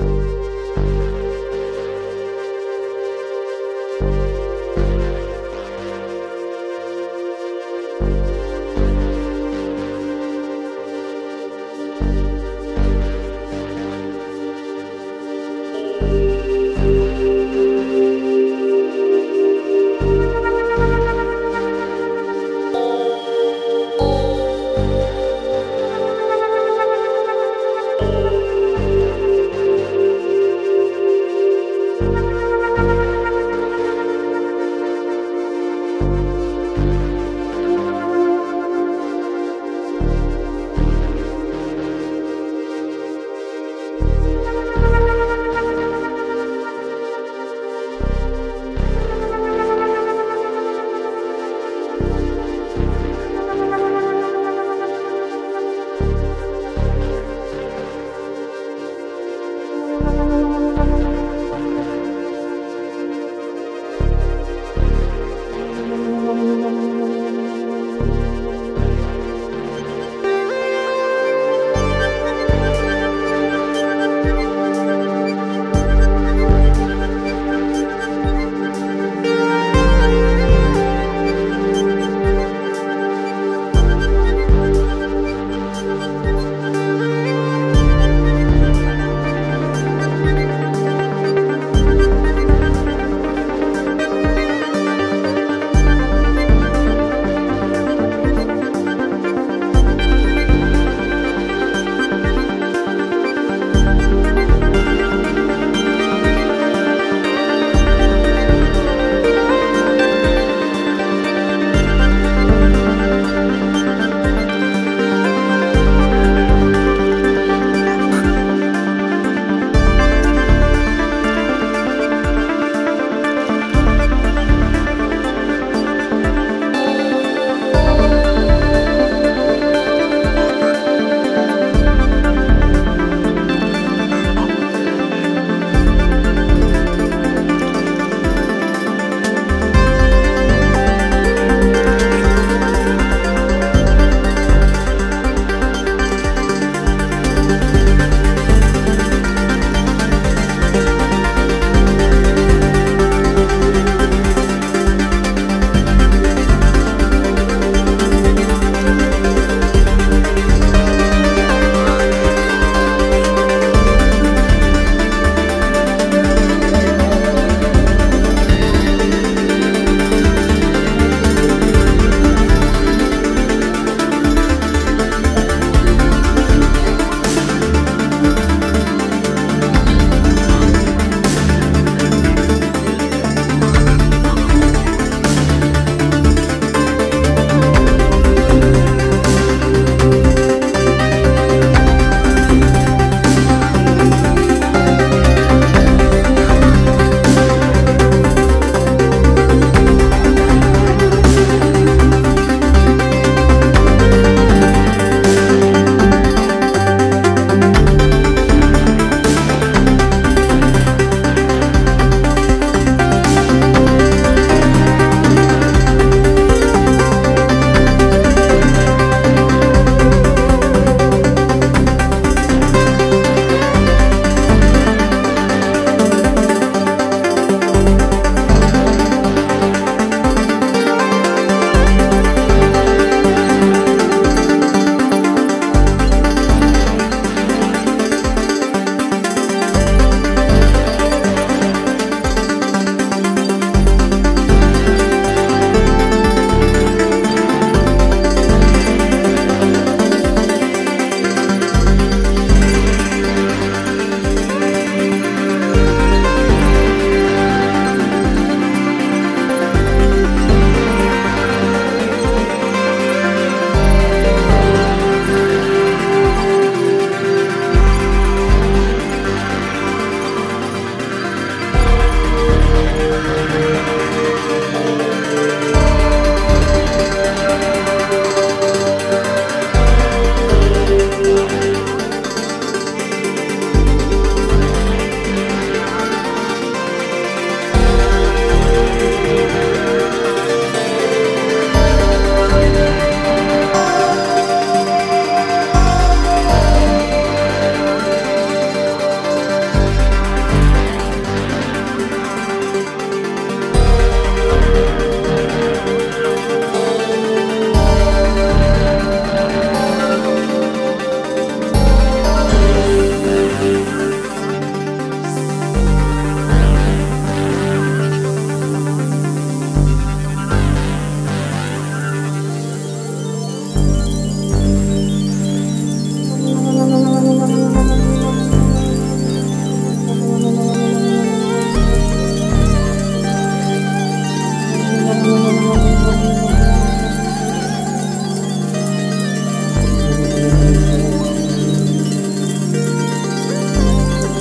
Bye.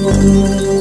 Música